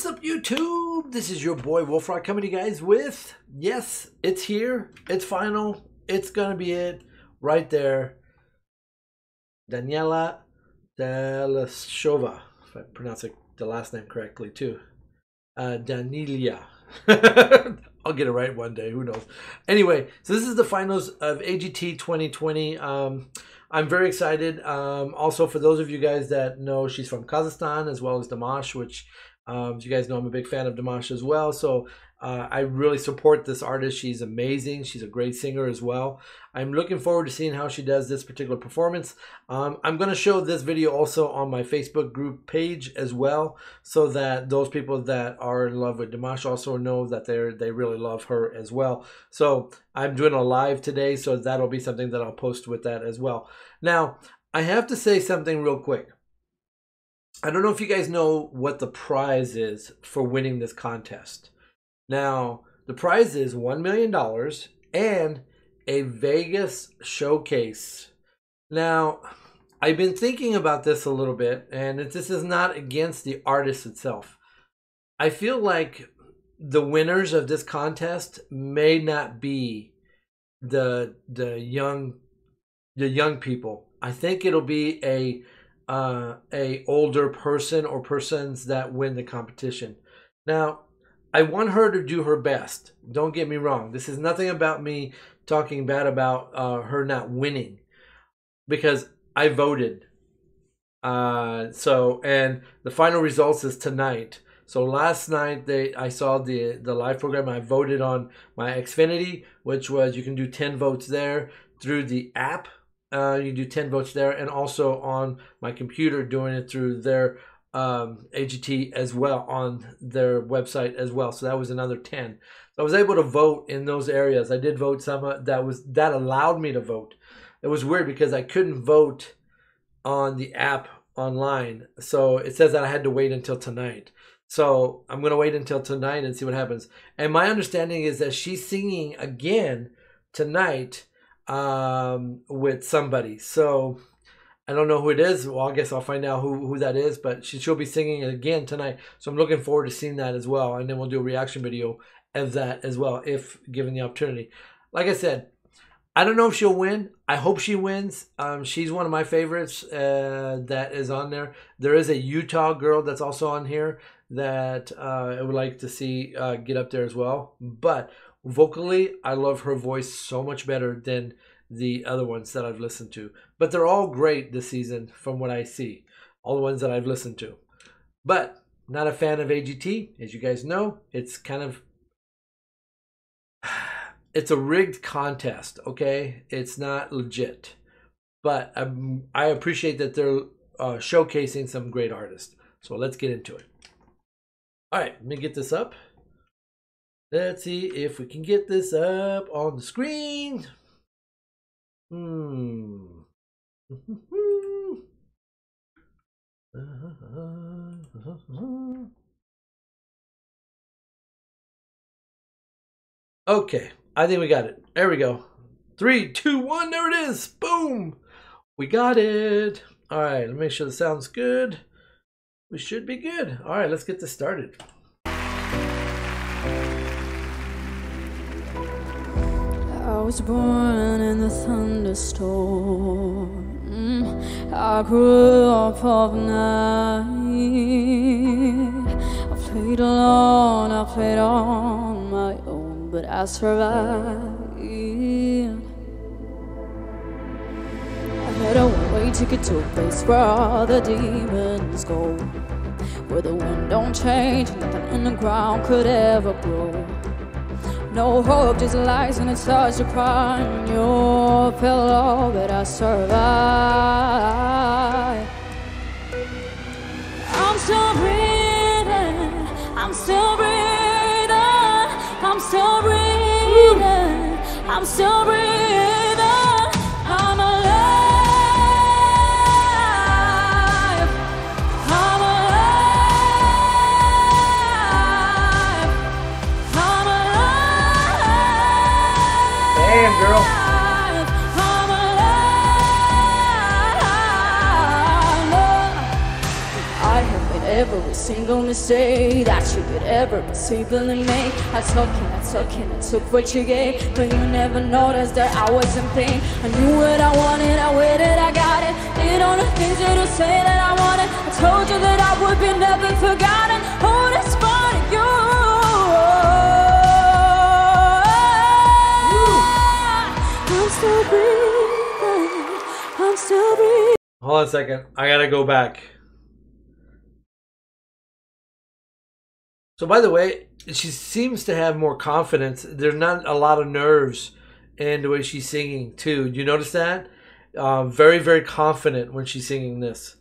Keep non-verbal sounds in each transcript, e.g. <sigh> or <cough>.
What's up, YouTube? This is your boy Wolf Rock coming to you guys with, yes, it's here. It's final. It's going to be it right there. Daniela Delashova, if I pronounce it, the last name correctly, too. Uh, Danilia. <laughs> I'll get it right one day. Who knows? Anyway, so this is the finals of AGT 2020. Um, I'm very excited. Um, also, for those of you guys that know, she's from Kazakhstan as well as Dimash, which um, you guys know, I'm a big fan of Dimash as well. So uh, I really support this artist. She's amazing. She's a great singer as well. I'm looking forward to seeing how she does this particular performance. Um, I'm going to show this video also on my Facebook group page as well, so that those people that are in love with Dimash also know that they they really love her as well. So I'm doing a live today, so that'll be something that I'll post with that as well. Now I have to say something real quick. I don't know if you guys know what the prize is for winning this contest. Now, the prize is $1 million and a Vegas showcase. Now, I've been thinking about this a little bit, and this is not against the artist itself. I feel like the winners of this contest may not be the the young the young people. I think it'll be a uh, a older person or persons that win the competition. Now, I want her to do her best. Don't get me wrong. This is nothing about me talking bad about uh, her not winning, because I voted. Uh, so and the final results is tonight. So last night they I saw the the live program. I voted on my Xfinity, which was you can do ten votes there through the app uh, you do 10 votes there, and also on my computer, doing it through their um, AGT as well on their website as well. So that was another 10. So I was able to vote in those areas. I did vote some uh, that was that allowed me to vote. It was weird because I couldn't vote on the app online. So it says that I had to wait until tonight. So I'm going to wait until tonight and see what happens. And my understanding is that she's singing again tonight um, with somebody. So I don't know who it is. Well, I guess I'll find out who, who that is, but she, she'll be singing it again tonight. So I'm looking forward to seeing that as well. And then we'll do a reaction video of that as well, if given the opportunity. Like I said, I don't know if she'll win. I hope she wins. Um, she's one of my favorites uh, that is on there. There is a Utah girl that's also on here that uh, I would like to see uh, get up there as well. But vocally, I love her voice so much better than the other ones that I've listened to. But they're all great this season from what I see. All the ones that I've listened to. But not a fan of AGT, as you guys know. It's kind of <sighs> it's a rigged contest, okay? It's not legit. But um, I appreciate that they're uh, showcasing some great artists. So let's get into it. All right, let me get this up. Let's see if we can get this up on the screen. Hmm. <laughs> okay, I think we got it. There we go. Three, two, one, there it is. Boom. We got it. All right, let me make sure the sound's good. We should be good. All right, let's get this started. Was born in the thunderstorm. I grew up of night. I played alone, I played on my own, but I survived. I had a one-way ticket to a place where all the demons go, where the wind don't change, nothing in the ground could ever grow. No hope just lies in a touch upon your pillow, but I survive. I'm still breathing, I'm still breathing, I'm still breathing, I'm still breathing. every single mistake that you could ever possibly make. I took and I took and I took what you gave, but you never noticed that I was in pain. I knew what I wanted, I waited, I got it. Did all the things that you say that I wanted. I told you that I would be never forgotten. Oh, that's part of you. Hold on a second. I gotta go back. So, by the way, she seems to have more confidence. There's not a lot of nerves in the way she's singing, too. Do you notice that? Uh, very, very confident when she's singing this.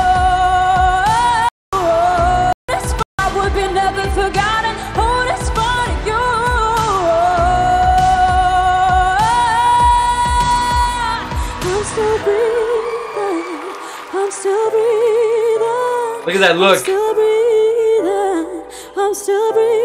I would be never still breathing.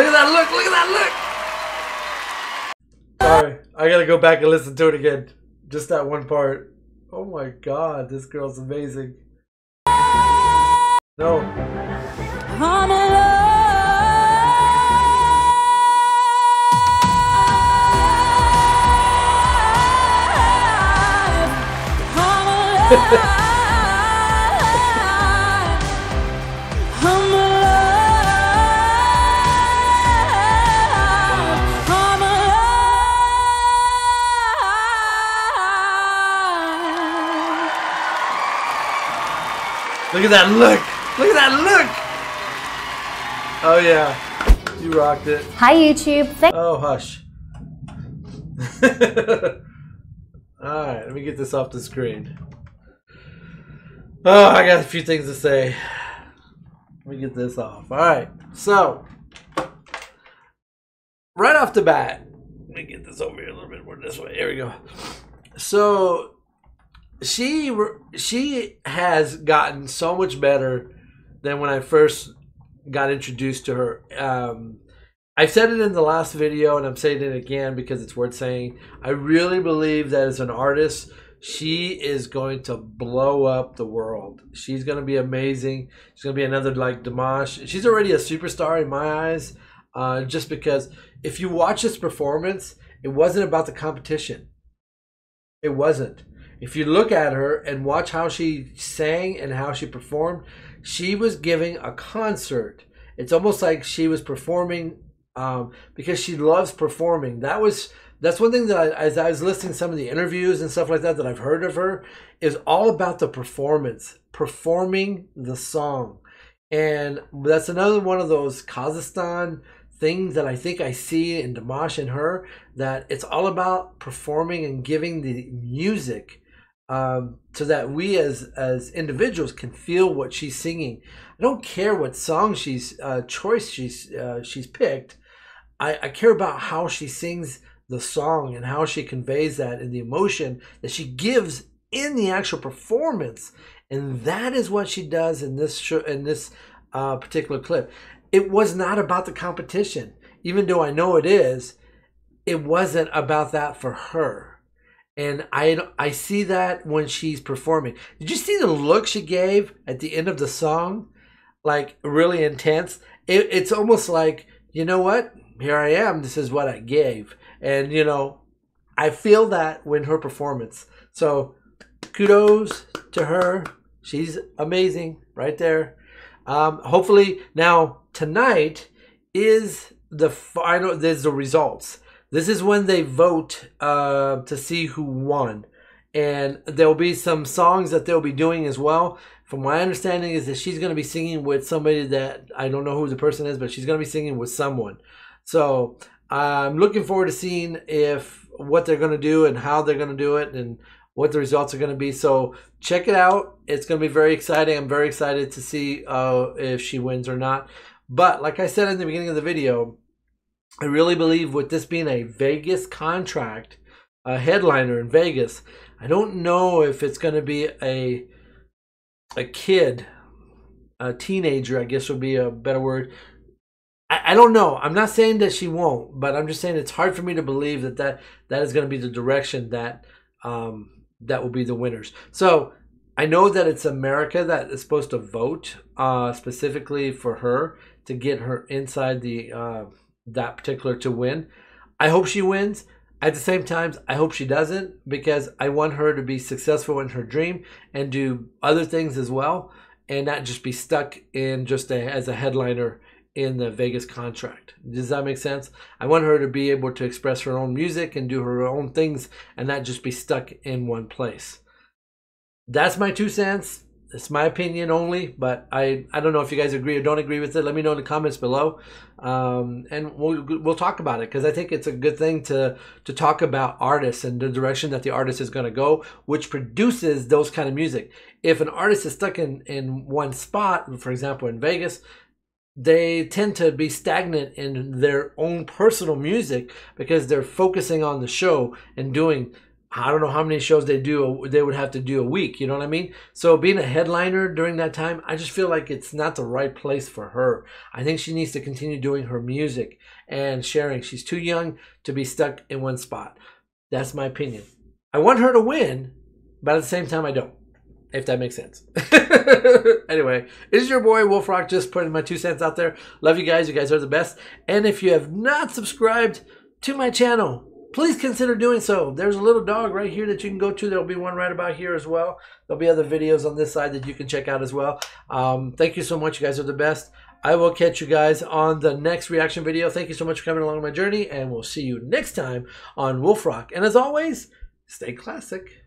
Look at that look. Look at that look. Sorry. I gotta go back and listen to it again. Just that one part. Oh my god, this girl's amazing. No. I'm alive. I'm alive. <laughs> I'm Look at that look. Look at that look. Oh yeah. You rocked it. Hi, YouTube. Thank Oh hush. <laughs> Alright, let me get this off the screen. Oh, I got a few things to say. Let me get this off. Alright, so right off the bat, let me get this over here a little bit more this way. Here we go. So she she has gotten so much better than when I first got introduced to her. Um, I said it in the last video, and I'm saying it again because it's worth saying. I really believe that as an artist, she is going to blow up the world. She's going to be amazing. She's going to be another like Dimash. She's already a superstar in my eyes, uh, just because if you watch this performance, it wasn't about the competition. It wasn't. If you look at her and watch how she sang and how she performed, she was giving a concert. It's almost like she was performing um, because she loves performing. That was that's one thing that I, as I was listening to some of the interviews and stuff like that that I've heard of her is all about the performance, performing the song, and that's another one of those Kazakhstan things that I think I see in Dimash and her that it's all about performing and giving the music um, so that we as as individuals can feel what she's singing. I don't care what song she's uh, choice she's uh, she's picked. I, I care about how she sings the song and how she conveys that and the emotion that she gives in the actual performance, and that is what she does in this show, in this uh, particular clip. It was not about the competition, even though I know it is. It wasn't about that for her and I I see that when she's performing. Did you see the look she gave at the end of the song? Like really intense. It, it's almost like you know what? Here I am. This is what I gave, and you know, I feel that when her performance. So kudos to her. She's amazing right there. Um, hopefully now tonight is the final. There's the results. This is when they vote uh, to see who won, and there'll be some songs that they'll be doing as well. From my understanding, is that she's going to be singing with somebody that I don't know who the person is, but she's going to be singing with someone. So I'm looking forward to seeing if what they're going to do and how they're going to do it, and what the results are going to be. So check it out. It's going to be very exciting. I'm very excited to see uh, if she wins or not. But like I said in the beginning of the video, I really believe with this being a Vegas contract, a headliner in Vegas, I don't know if it's going to be a a kid, a teenager, I guess would be a better word. I, don't know. I'm not saying that she won't, but I'm just saying it's hard for me to believe that that, that is going to be the direction that um, that will be the winners. So I know that it's America that is supposed to vote uh, specifically for her to get her inside the uh, that particular to win. I hope she wins. At the same time, I hope she doesn't because I want her to be successful in her dream and do other things as well, and not just be stuck in just a, as a headliner in the Vegas contract. Does that make sense? I want her to be able to express her own music and do her own things and not just be stuck in one place. That's my two cents. It's my opinion only, but I, I don't know if you guys agree or don't agree with it. Let me know in the comments below, um, and we'll we'll talk about it because I think it's a good thing to to talk about artists and the direction that the artist is going to go, which produces those kind of music. If an artist is stuck in in one spot, for example, in Vegas, they tend to be stagnant in their own personal music because they're focusing on the show and doing I don't know how many shows they do they would have to do a week, you know what I mean? So being a headliner during that time, I just feel like it's not the right place for her. I think she needs to continue doing her music and sharing. She's too young to be stuck in one spot. That's my opinion. I want her to win, but at the same time I don't if that makes sense. <laughs> anyway, is your boy Wolf Rock just putting my two cents out there. Love you guys. You guys are the best. And if you have not subscribed to my channel, please consider doing so. There's a little dog right here that you can go to. There'll be one right about here as well. There'll be other videos on this side that you can check out as well. Um, thank you so much. You guys are the best. I will catch you guys on the next reaction video. Thank you so much for coming along my journey, and we'll see you next time on Wolf Rock. And as always, stay classic.